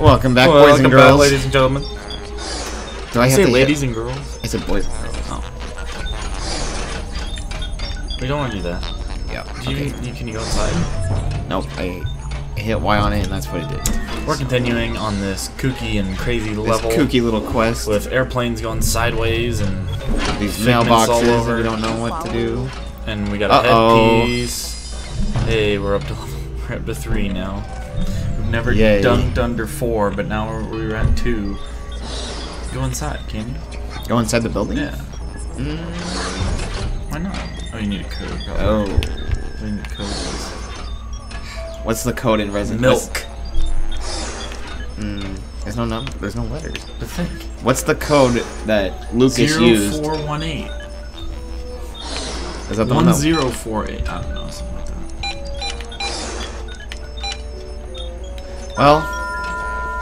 Welcome back, Well, boys and welcome back, girls. ladies and gentlemen. Do I have say to ladies Hit? and girls. I said boys and girls. Oh. We don't want to do that. Yeah. Do Okay. you, can you go inside? Nope. I, I hit Y on it, and that's what it did. We're continuing on this kooky and crazy This level kooky little quest with airplanes going sideways and these all mailboxes, and over. we don't know what to do. and we got a Uh-oh. headpiece. Hey, we're up to we're up to three now. Never Yay. dunked under four, but now we're, we're at two. Go inside, can you? Go inside the building. Yeah. Mm, Why not? Oh, you need a code. Probably. oh. What do you need a code is? What's the code in Resident? Milk. Mm, there's no num. There's no letters. But think. What's the code that Lucas Zero used? four one eight. Is that the one One zero four eight. I don't know something like that. Well.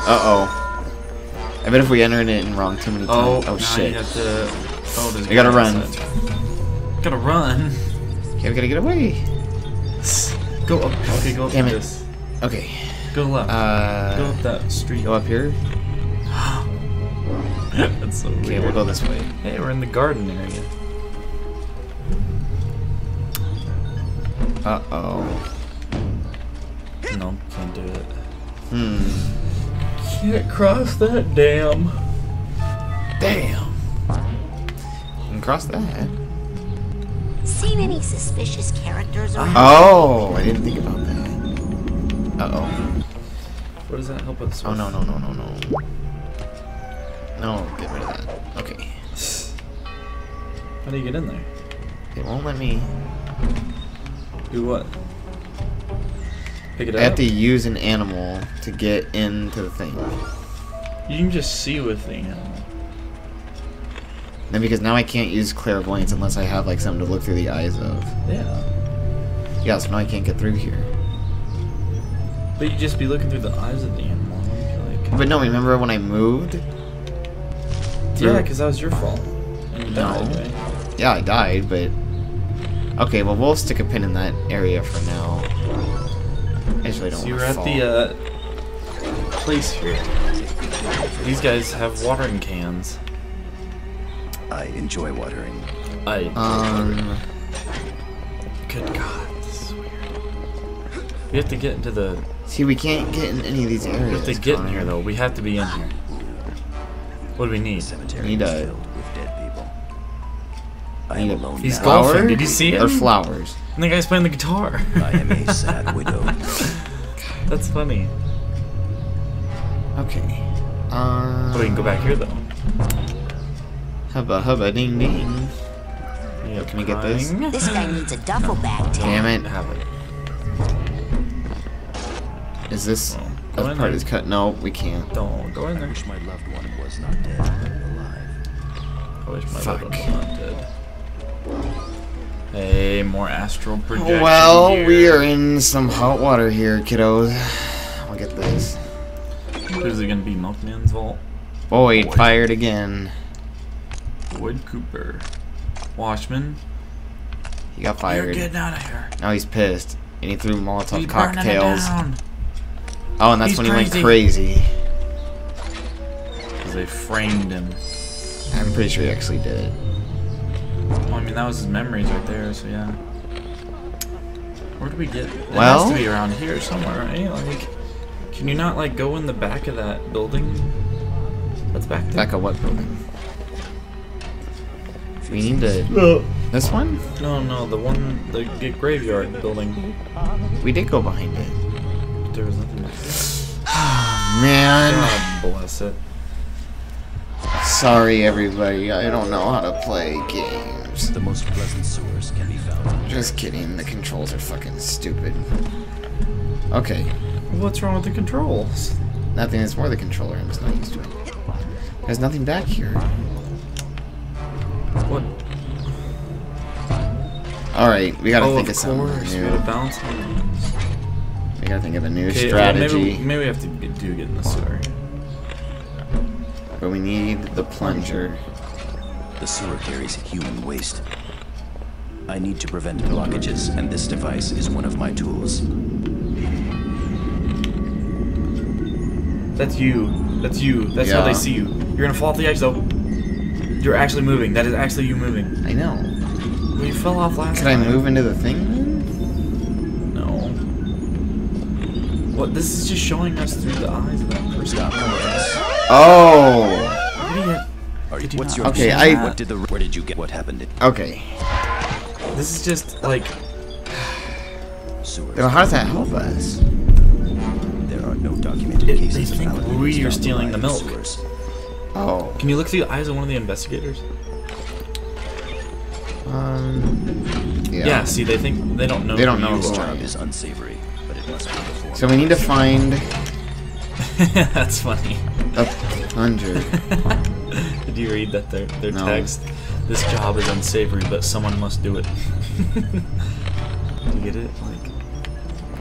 Uh oh. I bet if we entered it in wrong too many Oh, times. Oh, now shit. You to. Oh, gotta run. outside. Gotta run. Okay, we gotta get away. Go up. Okay, go up Damn it. this. Okay. Go left. go Uh. up that street. Go up here. That's so Okay, weird. we'll go this way. Hey, we're in the garden area. Uh Hmm. Can't cross that dam. Damn. And cross that. Seen any suspicious characters around? Oh, I didn't think about that. Uh oh. What does that help us? Oh with? no no no no no. No, get rid of that. Okay. How do you get in there? It won't let me. Do what? Pick it I up. have to use an animal to get into the thing. You can just see with the animal. Then because now I can't use clairvoyance unless I have like something to look through the eyes of. Yeah. Yeah, so now I can't get through here. But you just be looking through the eyes of the animal. like... But no, remember when I moved? Yeah, because that was your fault. You No. died, right? Yeah, I died, but okay. Well, we'll stick a pin in that area for now. I just really don't So want you're to at fall. the uh, place here. These guys have watering cans. I enjoy watering. I. Um, Good God, this is weird. We have to get into the. see, we can't get in any of these areas. We have to get in here though. We have to be in here. What do we need? Cemetery Need is a- filled with dead people. I am Need a- alone He's now. golfing. Did you see Or flowers? And the guy's playing the guitar. I am a sad widow. That's funny. Okay. Um, Oh, we can go back here though. Hubba hubba ding ding. Yeah, Can we get this? This guy needs a duffel bag, Tim. Damn it. Have it. Is this Well, go that in part there. is cut? No, we can't. Don't go in I there. wish my loved one was not dead, but alive. I wish my Fuck. Fuck. was not dead. Hey, more astral projection. Well, here. we are in some hot water here, kiddos. Look at this. Who's it gonna be? Milkman's vault. Oh, Boyd fired again. Boyd Cooper. Washman. He got fired. You're getting out of here. Now he's pissed. And he threw Molotov He's cocktails. Oh, and that's He's when he crazy. went crazy. Because they framed him. I'm pretty sure he actually did it. Well, I mean, that was his memories right there, so yeah. Where do we get? It Well- has to be around here somewhere, right? Like, can you not like go in the back of that building? That's back there. Back of what building? We need to. No. This one? No, no, the one, the g- graveyard building. We did go behind it. There was nothing back there. Man. God bless it. Sorry, everybody. I don't know how to play games. The most pleasant sewers can be found. Just kidding. The controls are fucking stupid. Okay. What's wrong with the controls? Nothing. It's more the controller. I'm just not used to it. There's nothing back here. What? Alright, we gotta oh, think of of something course. We new. gotta bounce on these. We gotta think of a new Okay, well, strategy. maybe, maybe we have to get, do get in the sewer. But we need the plunger. The sewer carries human waste. I need to prevent blockages, and this device is one of my tools. That's you. That's you. That's how they see you. You're gonna fall off the edge though. You're actually moving. That is actually you moving. I know. Well, you fell off last time. Can I move into the thing then? No. What? This is just showing us through the eyes of that person. Oh! Idiot. Are, you what's not your Okay, I- What did the? Where did you get? What happened? Okay. This is just like Sewers. Then how does that help us? There are no documented It- cases they of think we are stealing the milk. sewers. Oh. Can you look through the eyes of one of the investigators? Um. Yeah. Yeah. see, they think they don't know. They don't know This job is unsavory, but it must be performed. So we need to find That's funny. a plunger. Did you read that their their No. text? This job is unsavory, but someone must do it. you get it? Like,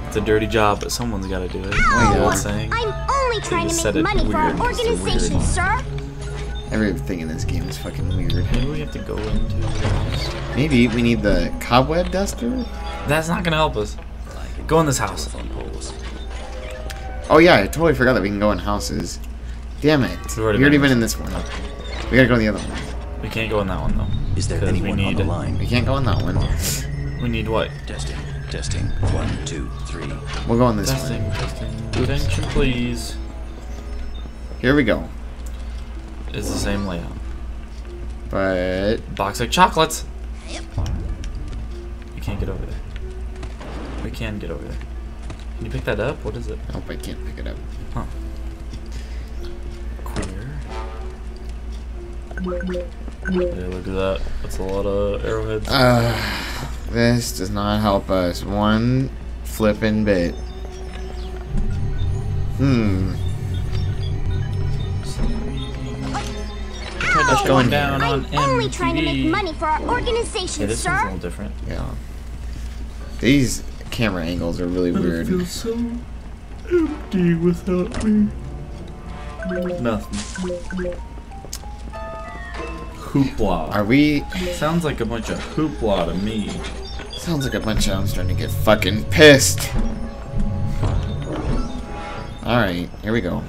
it's a dirty job, but someone's got to do it. The yeah. old saying. I'm only trying to said make it money for our weird, just a weird- organization, sir. Everything in this game is fucking weird. Maybe we have to go into the. Maybe we need the cobweb duster? That's not gonna help us. Go in this house. Oh yeah, I totally forgot that we can go in houses. Damn it. We've We already already been been in in this one. We gotta go to the other one. We can't go on that one though. Is there 'Cause we anyone on need the line? We can't go on that one. We need what? Testing. Testing. One, two, three. We'll go in this Testing, one. testing. Attention, please. Here we go. It's the same layout. But Box of chocolates. You can't get over there. We can get over there. Can you pick that up? What is it? nope, I can't pick it up. Huh. Yeah, look at that. That's a lot of arrowheads. Uh, this does not help us one flippin' bit. Hmm. Let's go in down here. on I'm only trying to make money for our Yeah, organization, this one's a sir. little different. Yeah. These camera angles are really weird. so empty without me. Nothing. Hoopla. Are we? Sounds like a bunch of hoopla to me. Sounds like a bunch of. I'm starting to get fucking pissed. All right, here we go.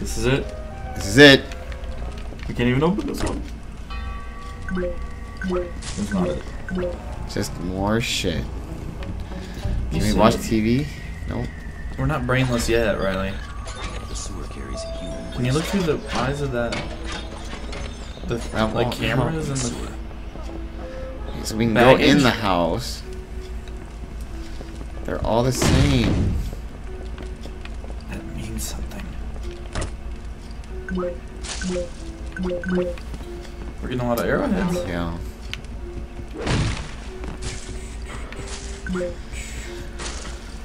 This is it. This is it. We can't even open this one. That's not it. Just more shit. Can we watch? TV? Nope. We're not brainless yet, Riley. The sewer carries human. Can you look through the eyes of that? The That like cameras and the. So we can go in the house. They're all the same. That means something. We're getting a lot of arrowheads. Yeah.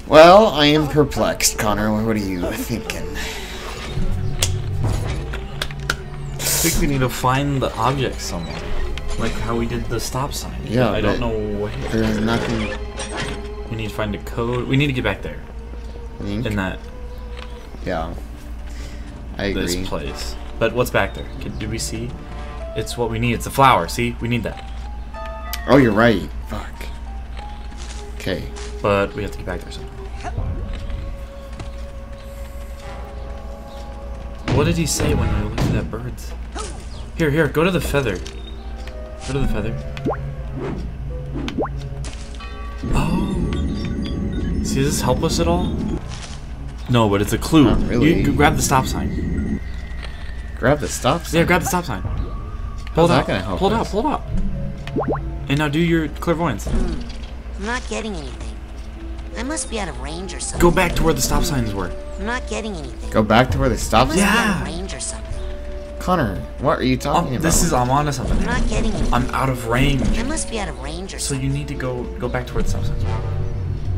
Well, I am perplexed, Connor. What are you thinking? Think we need to find the object somewhere. Like how we did the stop sign. Yeah, I don't know where. There's nothing. We need to find a code. We need to get back there. In that Yeah. I agree. this place. But what's back there? Can, did we see? It's what we need. It's a flower. See, we need that. Oh, you're right. Fuck. Okay. But we have to get back there somehow. What did he say when we looked at that birds? Here, here, go to the feather. Go to the feather. Oh. See, does this help us at all? No, but it's a clue. Not really. You, you grab the stop sign. Grab the stop sign. Yeah, grab the stop sign. Hold that up. gonna help Hold us? up, hold up. And now do your clairvoyance. Hmm, I'm not getting anything. I must be out of range or something. Go back to where the stop signs were. I'm not getting anything. Go back to where the I stop must sign. be out Yeah. Connor, what are you talking Um, about? this is I'm onto something. I'm not getting anything. I'm out of range. I must be out of range or So something. you need to go go back towards where the stop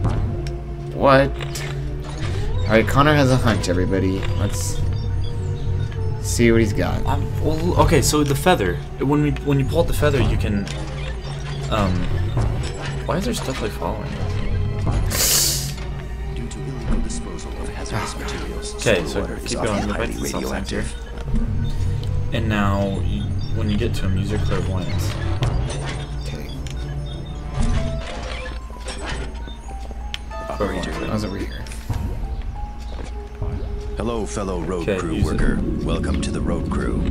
signs. What? Alright, Connor has a hunch, everybody. Let's see what he's got. Um, well, okay, so the feather. When we when you pull out the feather, you can. Um. Why is there stuff like following? us? Due to illegal disposal of hazardous materials, Okay, so water is keep often going. Go back to the stop signs radioactive. And now, you, when you get to him, use your clairvoyance. Okay. Clairvoyance. I was over here. Hello, fellow road Okay, crew use it. worker. Welcome to the road crew.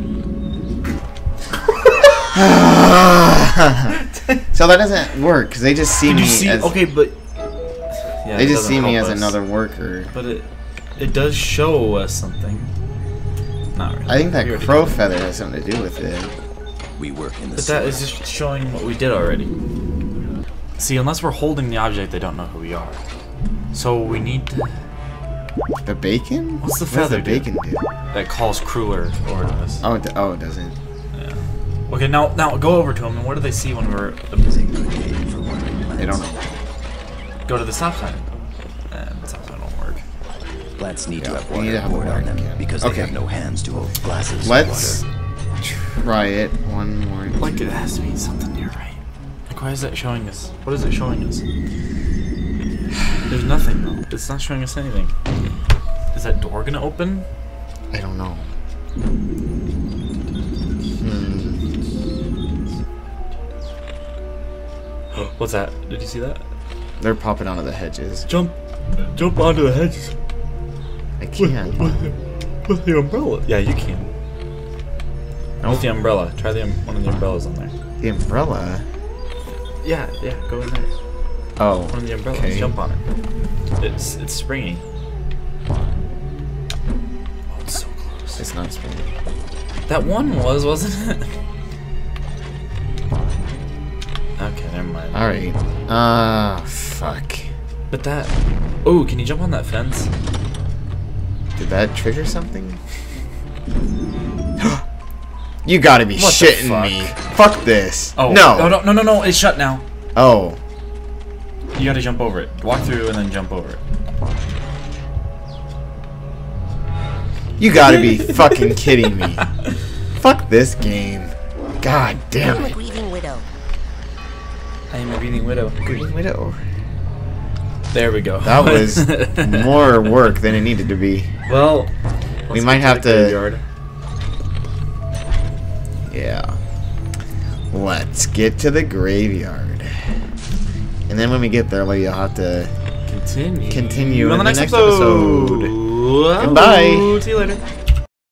So that doesn't work because they just see Did me you see? as Okay, but yeah, they just see me as us. another worker. But it it does show us something. Not really. I think that crow feather has something to do with it. We work in the But that sewer. is just showing what we did already. See, unless we're holding the object, they don't know who we are. So we need to, The bacon? What's the What does feather the bacon do? that calls crew or or us. Oh, it, oh, it doesn't. Yeah. Okay, now now go over to them, and what do they see when we're Is a good name for one of my They don't know. go to the stop sign? Plants need Yeah, to have we water need to have poured on water, them yeah. because Okay. they have no hands to hold glasses Let's try it one more. Like it has to be something here, right? Like why is that showing us? What is it showing us? There's nothing though. It's not showing us anything. Is that door gonna open? I don't know. Hmm. What's that? Did you see that? They're popping onto the hedges. Jump, jump onto the hedges I can't. with the umbrella. Yeah, you can. With the umbrella. Try the um, one of the umbrellas on there. The umbrella. Yeah, yeah. Go in there. Oh. One of the umbrellas. Okay. Jump on it. It's it's springy. Oh, it's so close. It's not springy. That one was, wasn't it? okay, never mind. Alright. Ah, fuck. But that. Oh, can you jump on that fence? Did that trigger something? you gotta be What shitting fuck? me. Fuck this. Oh no. no, no, no, no, no! It's shut now. Oh. You gotta jump over it. Walk through and then jump over it. You gotta be fucking kidding me. Fuck this game. God damn I'm a it. grieving widow. I am a breathing widow. Green Widow. There we go. That was more work than it needed to be. well. We might have the to- graveyard. Yeah. Let's get to the graveyard. And then when we get there, we'll have to continue. Continue on in the the next, next episode. episode. Goodbye. See you later.